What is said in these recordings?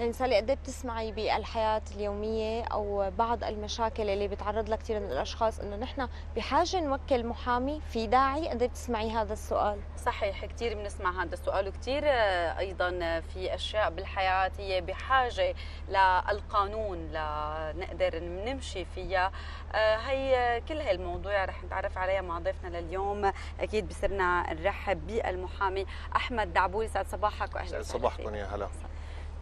يعني سالي قد بتسمعي بالحياة اليومية أو بعض المشاكل اللي بيتعرض لها كثير من الأشخاص؟ إنه نحن بحاجة نوكل محامي في داعي قد بتسمعي هذا السؤال؟ صحيح كثير بنسمع هذا السؤال وكثير أيضا في أشياء بالحياة هي بحاجة للقانون لنقدر نمشي فيها. هي كل هاي الموضوع رح نتعرف عليها مع ضيفنا لليوم. أكيد بصرنا نرحب بالمحامي أحمد دعبولي سعد صباحك واهلا وسهلا صباحكم يا هلا.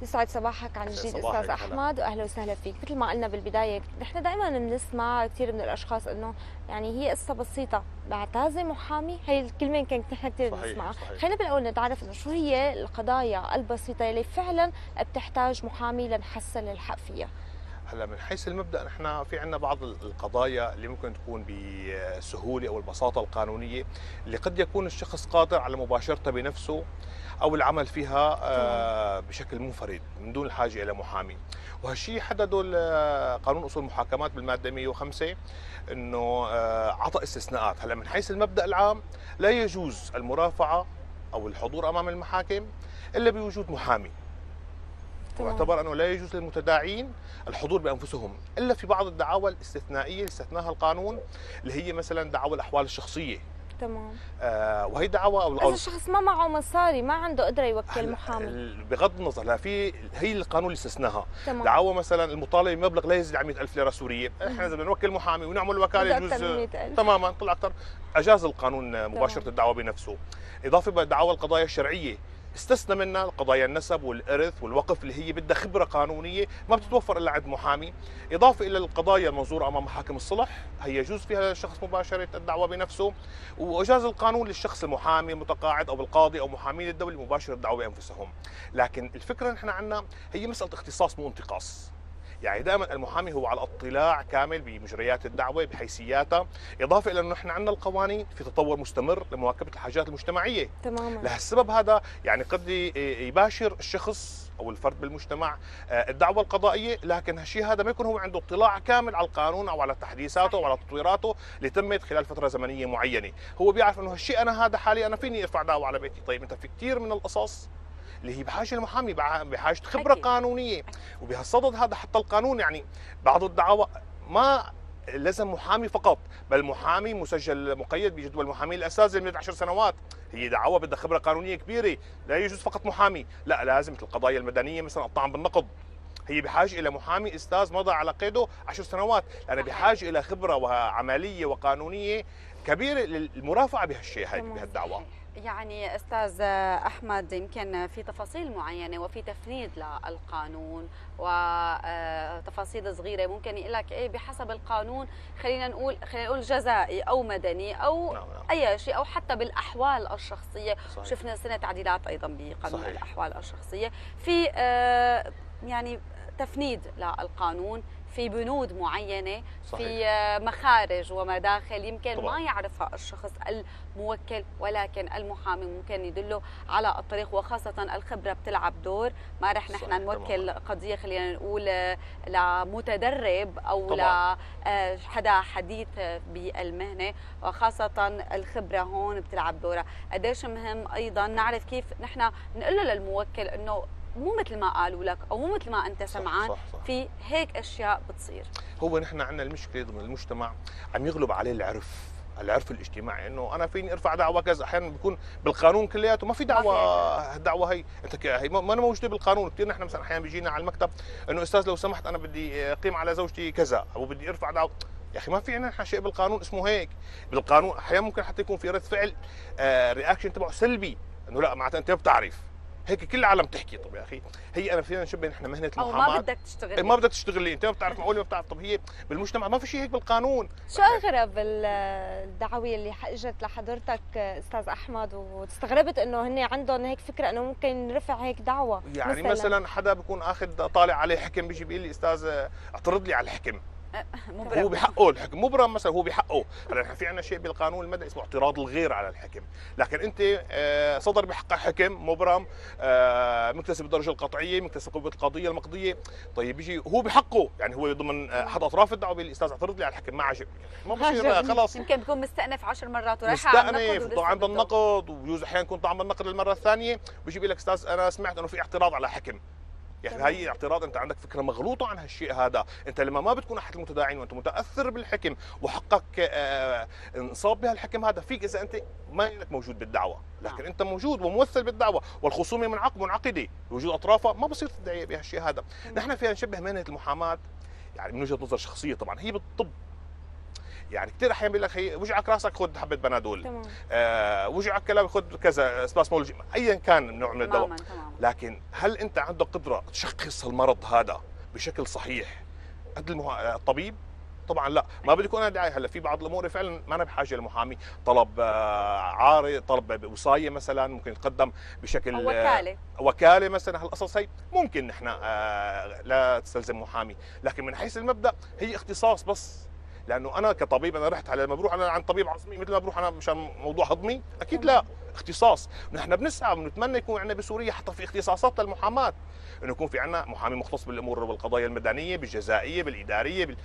يسعد صباحك عن جديد أستاذ أحمد وأهلا وسهلا فيك. مثل ما قلنا بالبداية نحن دائما بنسمع كثير من الأشخاص إنه يعني هي قصة بسيطة. بعتازي محامي هي الكلمة يمكن نحن كثير بنسمعها. خلينا بالأول نتعرف إنه شو هي القضايا البسيطة اللي فعلا بتحتاج محامي لنحصل الحق فيها. هلا من حيث المبدأ نحن في عندنا بعض القضايا اللي ممكن تكون بسهولة أو البساطة القانونية اللي قد يكون الشخص قادر على مباشرتها بنفسه أو العمل فيها آه، بشكل منفرد من دون الحاجة إلى محامي. وهالشيء حدده قانون أصول المحاكمات بالمادة 105 إنه آه، عطى استثناءات. هلا من حيث المبدأ العام لا يجوز المرافعة أو الحضور أمام المحاكم إلا بوجود محامي. واعتبر أنه لا يجوز للمتداعين الحضور بأنفسهم إلا في بعض الدعاوى الاستثنائية اللي استثناها القانون اللي هي مثلا دعاوى الأحوال الشخصية. تمام. آه وهي دعوة أو اذا الشخص ما معه مصاري ما عنده قدرة يوكل محامي. بغض النظر لا في هي القانون اللي استثناها. تمام. دعوة مثلا المطالبه بمبلغ لا يزيد عن 100000 ليرة سورية. إحنا إذا بدنا نوكل محامي ونعمل وكالة يجوز تماما طلع أكثر أجاز القانون مباشرة. الدعوة بنفسه. إضافة بدعاوى القضايا الشرعية. استثنى منها قضايا النسب والإرث والوقف اللي هي بدها خبرة قانونية ما بتتوفر إلا عند محامي، إضافة إلى القضايا المنظوره أمام محاكم الصلح هي يجوز فيها للشخص مباشرة الدعوة بنفسه وإجاز القانون للشخص المحامي المتقاعد أو القاضي أو محامين الدولة مباشره الدعوة بأنفسهم، لكن الفكرة نحن عندنا هي مسألة اختصاص مو انتقاص. يعني دائما المحامي هو على اطلاع كامل بمجريات الدعوة بحيثياتها. إضافة إلى إنه إحنا عندنا القوانين في تطور مستمر لمواكبة الحاجات المجتمعية. تماما. لهالسبب هذا يعني قد يباشر الشخص أو الفرد بالمجتمع آه، الدعوة القضائية. لكن هالشيء هذا ما يكون هو عنده اطلاع كامل على القانون أو على تحديثاته أو على تطويراته اللي تمت خلال فترة زمنية معينة. هو بيعرف إنه هالشيء أنا هذا حالي أنا فيني أرفع دعوة على بيتي. طيب أنت في كثير من القصص اللي هي بحاجة المحامي بحاجة خبرة أكيد. قانونية. وبهالصدد هذا حتى القانون يعني بعض الدعاوى ما لازم محامي فقط بل محامي مسجل مقيد بجدول المحامين الاساسي لمدة 10 سنوات. هي دعوة بدها خبرة قانونية كبيرة. لا يجوز فقط محامي. لا لازم مثل القضايا المدنية مثلا الطعن بالنقض هي بحاجة إلى محامي أستاذ مضى على قيده 10 سنوات. لأنا بحاجة إلى خبرة وعملية وقانونية كبيرة للمرافعة بهالشيء هاي بهالدعوة. يعني أستاذ أحمد يمكن في تفاصيل معينة وفي تفنيد للقانون وتفاصيل صغيرة ممكن يقول لك إيه بحسب القانون خلينا نقول خلينا نقول جزائي أو مدني أو نعم نعم. أي شيء أو حتى بالأحوال الشخصية صحيح. شفنا سنة تعديلات أيضا بقانون صحيح. الأحوال الشخصية في آه، يعني تفنيد للقانون في بنود معينة صحيح. في مخارج ومداخل يمكن طبعا. ما يعرفها الشخص الموكل ولكن المحامي ممكن يدله على الطريق وخاصة الخبرة بتلعب دور ما رح نحن نوكل طبعا. قضية خلينا نقول لمتدرب أو لحدا حديث بالمهنة وخاصة الخبرة هون بتلعب دورها قديش مهم أيضا نعرف كيف نحن نقول للموكل إنه مو مثل ما قالوا لك أو مو مثل ما أنت سمعان صح صح. صح. في هيك أشياء بتصير. هو نحن عندنا المشكلة ضمن المجتمع عم يغلب عليه العرف العرف الاجتماعي إنه أنا فيني أرفع دعوة كذا أحيانا بيكون بالقانون كلياته ما في دعوة الدعوة هي أنت هي ما أنا موجودة بالقانون كثير نحن مثلا أحيانا بيجينا على المكتب إنه أستاذ لو سمحت أنا بدي أقيم على زوجتي كذا أو بدي أرفع دعوة. يا أخي ما في عندنا شيء بالقانون اسمه هيك. بالقانون أحيانا ممكن حتى يكون في رد فعل آه رياكشن تبعه سلبي. إنه لا معناتها أنت بتعرف. هيك كل العالم تحكي. طب يا أخي هي أنا فينا نشبه نحن مهنة المحاماه ما بدك تشتغل. إيه، ما بدك تشتغلي أنت ما بتعرف معقول ما بتعرف. طب هي بالمجتمع ما في شيء هيك بالقانون. شو اغرب الدعوه اللي إجت لحضرتك أستاذ أحمد؟ واستغربت إنه هن عندهم هيك فكرة إنه ممكن نرفع هيك دعوة يعني مثلا, مثلا حدا بيكون آخذ طالع عليه حكم بيجي بيقول لي أستاذ اعترض لي على الحكم. مبرم. هو بحقه الحكم مبرم مثلا هو بحقه. هلا نحن في عندنا شيء بالقانون المدني اسمه اعتراض الغير على الحكم. لكن انت آه، صدر بحق حكم مبرم آه، مكتسب الدرجة القطعية مكتسب قوة القضية المقضية. طيب بيجي هو بحقه يعني هو ضمن آه، احد أطراف الدعوة بالأستاذ اعترض لي على الحكم ما عجب ما بصير خلاص. يمكن بيكون مستأنف 10 مرات ورايح مستأنف عند النقد ويجوز أحيانا يكون طعم النقد للمرة الثانية. بيجي بيقول لك أستاذ أنا سمعت إنه في اعتراض على حكم. يعني هي اعتراض انت عندك فكرة مغلوطة عن هالشيء هذا. انت لما ما بتكون أحد المتداعين وأنت متأثر بالحكم وحقك آه انصاب بهالحكم هذا فيك إذا أنت ما إنك موجود بالدعوة. لكن نعم. أنت موجود وممثل بالدعوة والخصومه منعقد منعقدة وجود اطرافها ما بصير تدعي بهالشيء هذا. نحن فينا نشبه مهنة المحاماة يعني من وجهة نظر شخصية طبعا هي بالطب. يعني كثير أحيانا بيقول لك هي وجعك راسك خذ حبة بنادول. تمام. آه وجعك كلام خذ كذا سباسمولوجي ايا كان نوع من الدواء. لكن هل أنت عندك قدرة تشخص المرض هذا بشكل صحيح قد المه... الطبيب؟ طبعا لا. ما اكون أنا داعي. هلأ في بعض الأمور فعلا ما أنا بحاجة لمحامي. طلب آه، عارض طلب وصاية مثلا ممكن يتقدم بشكل أو وكالة. آه، وكالة مثلا. هالقصص هي ممكن نحن آه، لا تستلزم محامي. لكن من حيث المبدأ هي اختصاص بس. لأنه أنا كطبيب أنا رحت على لما بروح أنا عند طبيب عظمي مثل ما بروح أنا مشان موضوع هضمي أكيد لا اختصاص. نحن بنسعى بنتمنى يكون عندنا بسوريا حتى في اختصاصات للمحاماه إنه يكون في عندنا محامي مختص بالأمور والقضايا المدنية بالجزائية بالإدارية بال...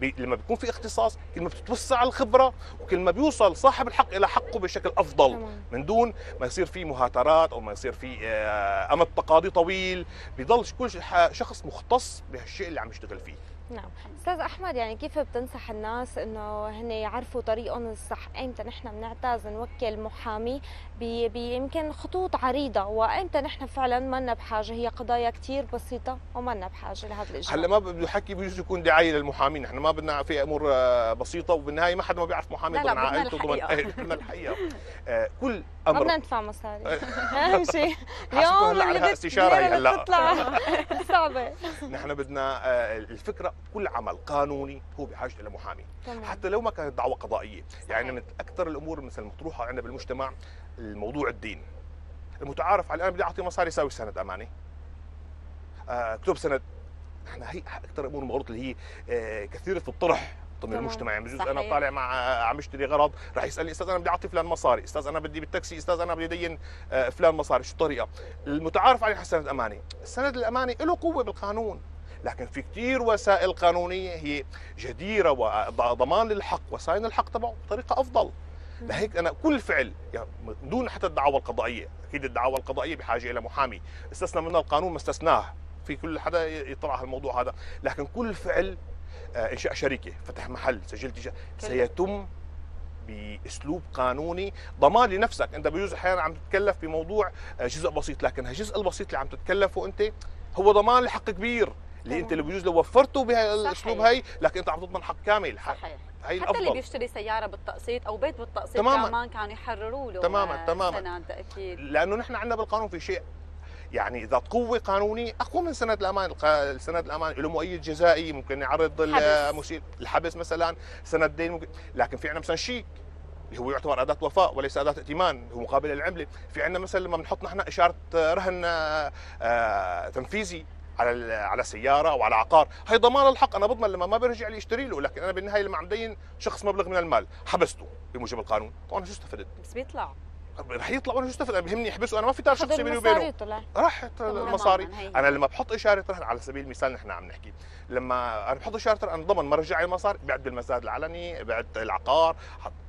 بي... لما بيكون في اختصاص كل ما بتتوسع الخبرة وكل ما بيوصل صاحب الحق إلى حقه بشكل أفضل. من دون ما يصير في مهاترات أو ما يصير في آه، أمد تقاضي طويل بيضل كل شخص مختص بهالشيء اللي عم يشتغل فيه. نعم. أستاذ أحمد يعني كيف بتنصح الناس إنه هن يعرفوا طريقهم الصح؟ ايمتى نحن بنعتاز نوكل محامي؟ بيمكن خطوط عريضة. وايمتى نحن فعلا ما لنا بحاجة؟ هي قضايا كثير بسيطة وما لنا بحاجة لهذا الإجراء. هلأ ما بده حكي بجوز يكون دعاية للمحامين. نحن ما بدنا في أمور آه، بسيطة وبالنهاية ما حدا ما بيعرف محامي ضمن عائلته ضمن بدنا الحقيقة. آه، كل أمر. ما بدنا ندفع مصاري. أهم شيء. اليوم اللي استشارة هلأ. صعبة. نحن بدنا آه، الفكرة كل عمل قانوني هو بحاجة إلى محامي. حتى لو ما كانت دعوة قضائية. يعني من أكثر الأمور مثل المطروحه عندنا بالمجتمع الموضوع الدين. المتعارف على أنا بدي أعطي مصاري يساوي سند أماني. آه اكتب سند. نحن هي أكثر الأمور المغلوطه اللي هي آه كثيره الطرح. ضمن المجتمع يعني بجوز. أنا طالع مع آه، عم اشتري غرض رح يسألني أستاذ أنا بدي أعطي فلان مصاري. أستاذ أنا بدي بالتاكسي. أستاذ أنا بدي دين آه، فلان مصاري. شو الطريقة؟ المتعارف عليه سند اماني السند الأماني له قوة بالقانون. لكن في كثير وسائل قانونية هي جديرة وضمان للحق وسائل الحق تبعه بطريقة أفضل. لهيك أنا كل فعل يعني دون حتى الدعوه القضائية أكيد الدعوه القضائية بحاجة إلى محامي. استثنى منها القانون ما استثناه. في كل حدا يطلع الموضوع هذا. لكن كل فعل آه، إنشاء شركة فتح محل سجل تجاره سيتم بأسلوب قانوني. ضمان لنفسك. أنت بجوز أحيانا عم تتكلف بموضوع آه، جزء بسيط. لكن هالجزء البسيط اللي عم تتكلفه أنت هو ضمان لحق كبير. اللي انت اللي بجوز لو وفرته بهالاسلوب هي لكن انت عم تضمن حق كامل. صحيح. هي الأفضل. حتى اللي بيشتري سيارة بالتقسيط أو بيت بالتقسيط تماما. كمان كانوا يحرروا له تماما تماما. أكيد. لأنه نحن عندنا بالقانون في شيء. يعني ذات قوة قانوني أقوى من سند الأمان. سند الأمان له مؤيد جزائي ممكن يعرض المسيء الحبس. مثلا سند دين ممكن لكن في عندنا مثلا شيك اللي هو يعتبر أداة وفاء وليس أداة ائتمان هو مقابل العملة. في عندنا مثلا لما بنحط نحن إشارة رهن آه، تنفيذي على على سيارة أو على عقار. هي ضمان الحق. أنا بضمن لما ما بيرجع لي يشتري له لكن أنا بالنهاية لما عم دين شخص مبلغ من المال حبسته بموجب القانون. طبعا شو استفدت؟ بس بيطلع. رح يطلع وأنا شو استفدت أنا بهمني احبسه أنا ما في شخصي بيني وبينه راحت المصاري. أنا لما بحط إشارة رهن على سبيل المثال نحن عم نحكي لما أنا بحط إشارة أنا ضمن ما رجع المصاري بعد بالمزاد العلني بعد العقار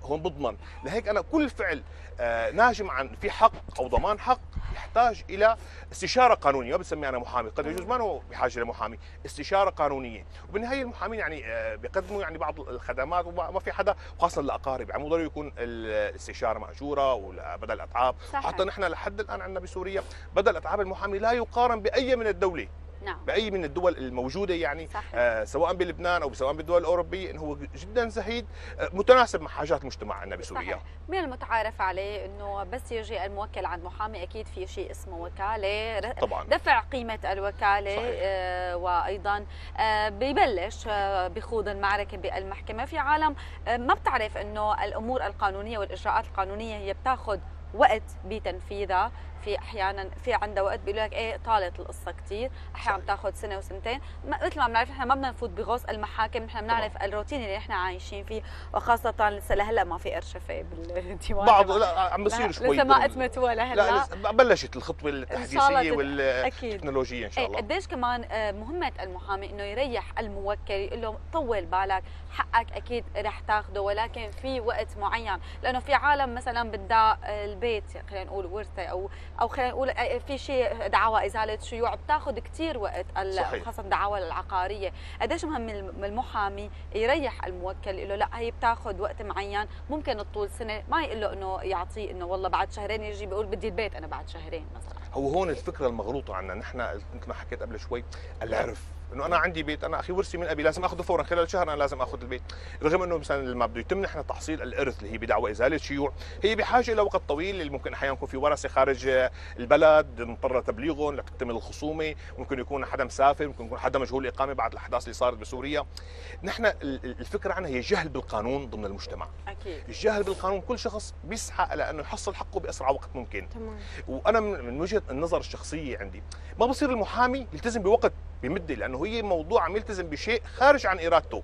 هون بضمن. لهيك أنا كل فعل آه، ناجم عن في حق أو ضمان حق يحتاج إلى استشارة قانونية ما بسمي أنا محامي. قد يجوز ما هو بحاجة لمحامي استشارة قانونية. وبالنهاية المحامين يعني آه، بيقدموا يعني بعض الخدمات وما في حدا خاصة الأقارب يعني مو ضروري يكون الاستشارة مأجورة ولا بدل أتعاب. حتى نحن لحد الآن عندنا بسوريا بدل أتعاب المحامي لا يقارن بأي من الدولة. نعم. بأي من الدول الموجودة يعني صحيح. آه سواء بلبنان أو سواء بالدول الأوروبية إنه هو جدا زهيد آه متناسب مع حاجات المجتمع عندنا بسوريا صحيح. من المتعارف عليه إنه بس يجي الموكل عند محامي أكيد في شيء اسمه وكالة طبعا دفع قيمة الوكالة صحيح. آه وأيضا آه ببلش آه بخوض المعركة بالمحكمة في عالم آه ما بتعرف إنه الأمور القانونية والإجراءات القانونية هي بتاخذ وقت بتنفيذها في أحيانا في عندها وقت بيقول لك إيه طالت القصة كثير أحيانا عم تاخذ سنة وسنتين. مثل ما بنعرف نحن ما بدنا نفوت بغوص المحاكم نحن بنعرف الروتين اللي نحن عايشين فيه وخاصة لسه لهلا ما في ارشفه بالديوان. بعض لا عم بصير شوي لسه ما اتمت ولا هلا لا بلشت الخطوة التحديثية والتكنولوجيه إن شاء الله. قديش كمان آه، مهمة المحامي إنه يريح الموكل يقول له طول بالك حقك أكيد رح تاخذه ولكن في وقت معين. لأنه في عالم مثلا بدها البيت خلينا نقول ورثة أو أو خلينا نقول في شيء دعوى ازاله شيوع بتاخذ كثير وقت خاصة الدعاوى العقارية. قديش مهم المحامي يريح الموكل له لا هي بتاخذ وقت معين ممكن الطول سنة ما يقول له إنه يعطيه إنه والله بعد شهرين يجي بيقول بدي البيت أنا بعد شهرين مثلا. هو هون الفكرة المغلوطة عنا. نحن مثل ما حكيت قبل شوي العرف. إنه أنا عندي بيت أنا أخي ورثي من أبي لازم اخذه فورا. خلال شهر أنا لازم اخذ البيت. رغم إنه مثلا لما بده يتم نحن تحصيل الإرث اللي هي بدعوى إزالة شيوع. هي بحاجة إلى وقت طويل اللي ممكن أحيانا يكون في ورثة خارج البلد مضطر تبليغهم لتكتمل الخصومة. ممكن يكون حدا مسافر ممكن يكون حدا مجهول الاقامه بعد الأحداث اللي صارت بسوريا. نحن الفكرة عنها هي جهل بالقانون ضمن المجتمع. أكيد. الجهل بالقانون كل شخص بيسعى على أنه يحصل حقه بأسرع وقت ممكن. تمام. وأنا من وجهة النظر الشخصية عندي ما بصير المحامي يلتزم بوقت بمده لأنه هي موضوع عم يلتزم بشيء خارج عن إرادته.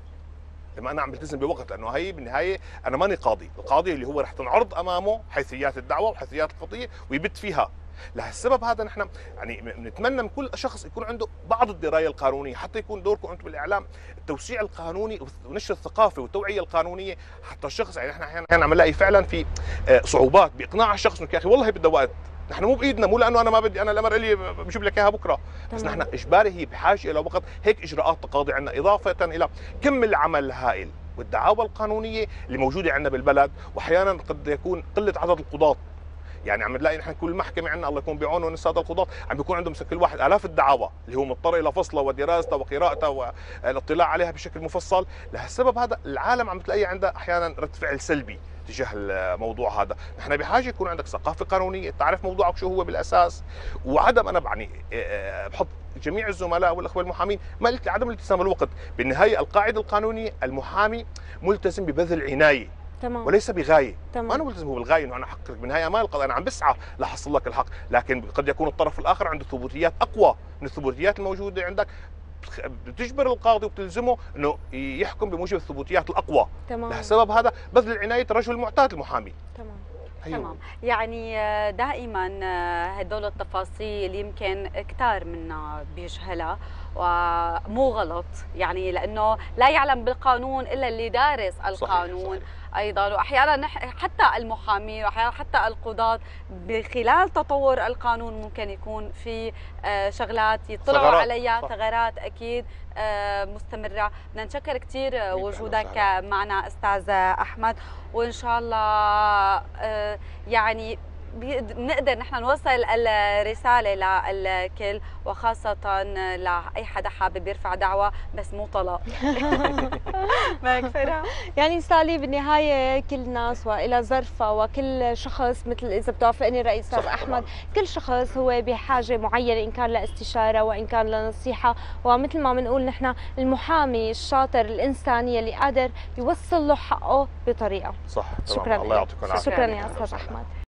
لما أنا عم بلتزم بوقت لأنه هي بالنهاية أنا ماني قاضي، القاضي اللي هو رح تنعرض أمامه حيثيات الدعوة وحيثيات القضية ويبت فيها، لهالسبب هذا نحن يعني بنتمنى من كل شخص يكون عنده بعض الدراية القانونية حتى يكون دوركم أنتم بالإعلام التوسيع القانوني ونشر الثقافه والتوعية القانونية. حتى الشخص يعني نحن أحيانا عم نلاقي فعلا في آه، صعوبات بإقناع الشخص إنه يا أخي والله بدها وقت. نحن مو بإيدنا مو لأنه أنا ما بدي أنا الأمر لي بجيب لك إياها بكرة. بس نحن إجباري هي بحاجة إلى وقت هيك إجراءات تقاضي عندنا إضافة إلى كم العمل الهائل والدعاوى القانونية اللي موجودة عندنا بالبلد واحيانا قد يكون قلة عدد القضاة. يعني عم نلاقي نحن كل محكمة عندنا الله يكون بعونه الساده القضاة. عم بيكون عندهم كل واحد. آلاف الدعاوى اللي هو مضطر إلى فصلها ودراستها وقراءتها والاطلاع عليها بشكل مفصل. لهالسبب هذا العالم عم بتلاقي عندها أحيانا رد فعل سلبي تجاه الموضوع هذا. نحن بحاجة يكون عندك ثقافة قانونية تعرف موضوعك شو هو بالأساس. وعدم أنا يعني بحط جميع الزملاء والأخوة المحامين ما عدم الالتزام الوقت. بالنهاية القاعدة القانونية المحامي ملتزم ببذل عناية. تمام. وليس بغاية. تمام. أنا ملتزم بالغاية إنه أنا أحقق بالنهايه ما القضاء أنا عم بسعى لحصل لك الحق. لكن قد يكون الطرف الآخر عنده ثبوتيات أقوى من الثبوتيات الموجودة عندك. بتجبر القاضي وبتلزمه إنه يحكم بموجب الثبوتيات الأقوى. تمام. لسبب هذا بذل عناية الرجل المعتاد المحامي. تمام. أيوه. تمام. يعني دائما آه، هدول التفاصيل يمكن كثار منا بيجهلها ومو غلط يعني لأنه لا يعلم بالقانون إلا اللي دارس القانون صحيح. صحيح. أيضا. واحيانا حتى المحامين واحيانا حتى القضاة بخلال تطور القانون ممكن يكون في آه، شغلات يطلعوا عليها ثغرات أكيد مستمرة. بدنا نشكر كثير وجودك معنا أستاذ أحمد. وإن شاء الله يعني بنقدر نحن نوصل الرسالة للكل وخاصة لأي حدا حابب يرفع دعوة بس مو طلاق. مكفرة يعني سالي بالنهاية كل الناس وإلى ظرفها وكل شخص مثل إذا بتوافقني راي أستاذ أحمد كل شخص هو بحاجة معينة إن كان لإستشارة وإن كان لنصيحة. ومثل ما بنقول نحن المحامي الشاطر الانساني اللي قادر يوصل له حقه بطريقة. صح شكرا الله يعطيكم العافية. شكرا يا أستاذ أحمد.